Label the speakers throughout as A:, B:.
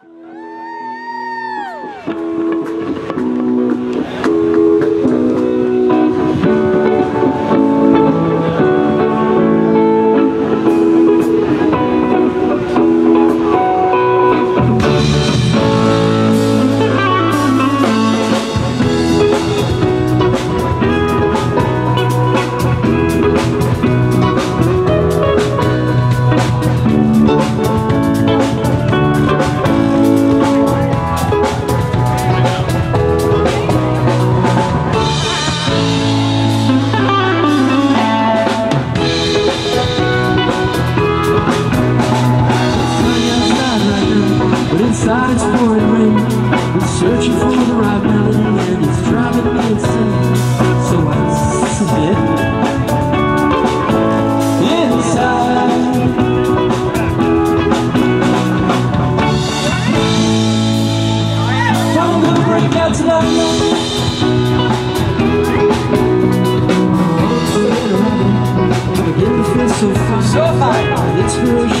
A: Thank you. So fine, so fine. Inspiration's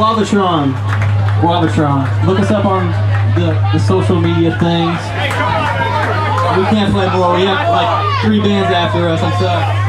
A: Guavatron. Guavatron. Look us up on the, the social media things. We can't play more. We have like three bands after us. I'm sorry.